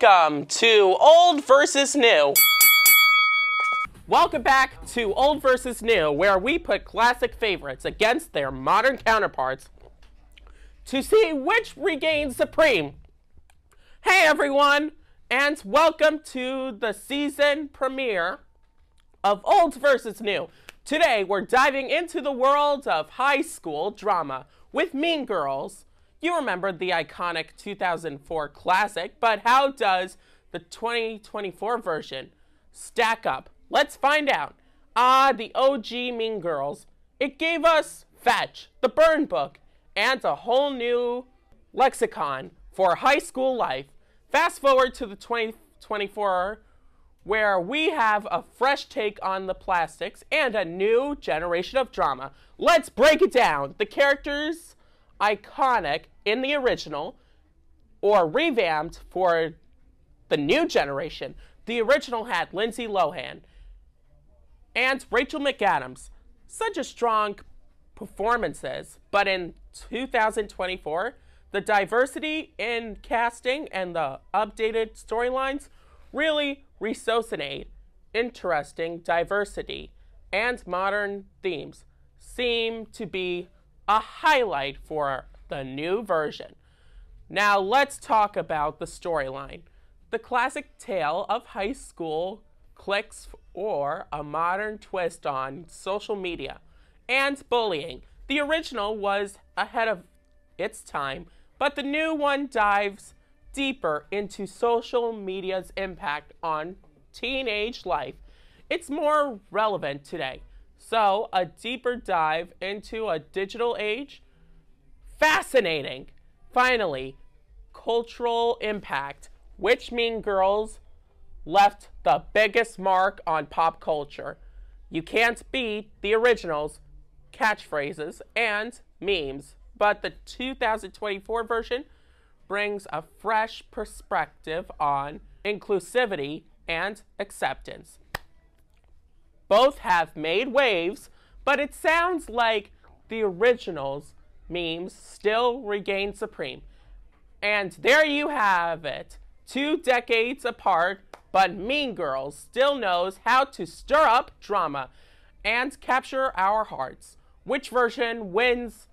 Welcome to Old versus New. Welcome back to Old versus New, where we put classic favorites against their modern counterparts to see which regains supreme. Hey everyone, and welcome to the season premiere of Old versus New. Today we're diving into the world of high school drama with Mean Girls you remember the iconic 2004 classic, but how does the 2024 version stack up? Let's find out. Ah, the OG Mean Girls. It gave us Fetch, the Burn Book, and a whole new lexicon for high school life. Fast forward to the 2024 where we have a fresh take on the plastics and a new generation of drama. Let's break it down. The characters iconic in the original or revamped for the new generation. The original had Lindsay Lohan and Rachel McAdams. Such a strong performances, but in 2024, the diversity in casting and the updated storylines really resuscitate interesting diversity and modern themes seem to be a highlight for the new version. Now let's talk about the storyline. The classic tale of high school cliques or a modern twist on social media and bullying. The original was ahead of its time, but the new one dives deeper into social media's impact on teenage life. It's more relevant today. So, a deeper dive into a digital age? Fascinating! Finally, cultural impact. Which Mean Girls left the biggest mark on pop culture? You can't beat the originals, catchphrases, and memes, but the 2024 version brings a fresh perspective on inclusivity and acceptance. Both have made waves, but it sounds like the originals memes still reign supreme. And there you have it. Two decades apart, but Mean Girls still knows how to stir up drama and capture our hearts. Which version wins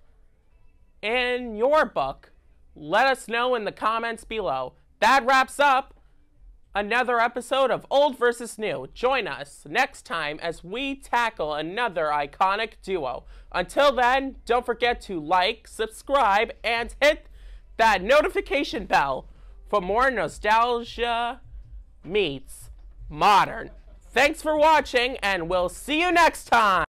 in your book? Let us know in the comments below. That wraps up another episode of Old versus New. Join us next time as we tackle another iconic duo. Until then, don't forget to like, subscribe, and hit that notification bell for more nostalgia meets modern. Thanks for watching, and we'll see you next time.